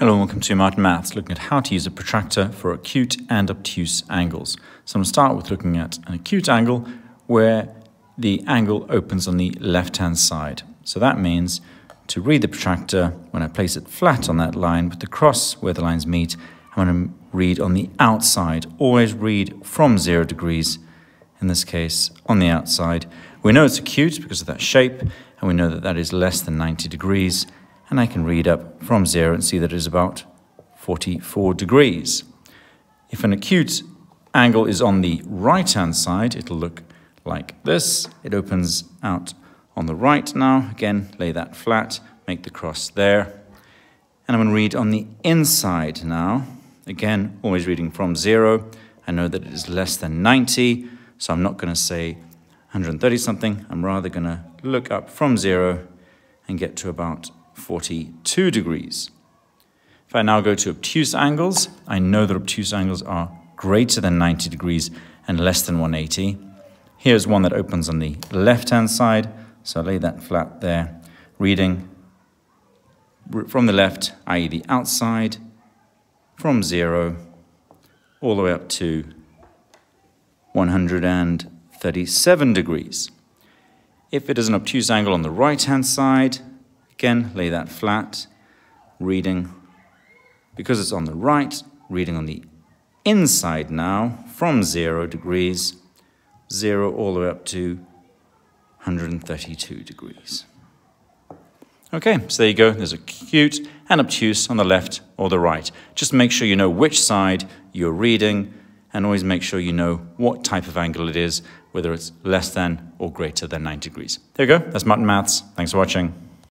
Hello and welcome to Martin Maths, looking at how to use a protractor for acute and obtuse angles. So I'm going to start with looking at an acute angle where the angle opens on the left-hand side. So that means to read the protractor, when I place it flat on that line with the cross where the lines meet, I'm going to read on the outside. Always read from zero degrees, in this case on the outside. We know it's acute because of that shape, and we know that that is less than 90 degrees and I can read up from zero and see that it is about 44 degrees. If an acute angle is on the right-hand side, it'll look like this. It opens out on the right now. Again, lay that flat, make the cross there. And I'm going to read on the inside now. Again, always reading from zero. I know that it is less than 90, so I'm not going to say 130 something. I'm rather going to look up from zero and get to about 42 degrees. If I now go to obtuse angles, I know that obtuse angles are greater than 90 degrees and less than 180. Here's one that opens on the left-hand side, so I lay that flat there, reading from the left, i.e. the outside, from zero all the way up to 137 degrees. If it is an obtuse angle on the right-hand side, Again, lay that flat, reading, because it's on the right, reading on the inside now, from zero degrees, zero all the way up to 132 degrees. Okay, so there you go. There's acute and obtuse on the left or the right. Just make sure you know which side you're reading and always make sure you know what type of angle it is, whether it's less than or greater than 90 degrees. There you go. That's Martin Maths. Thanks for watching.